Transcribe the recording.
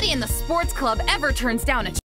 Nobody in the sports club ever turns down a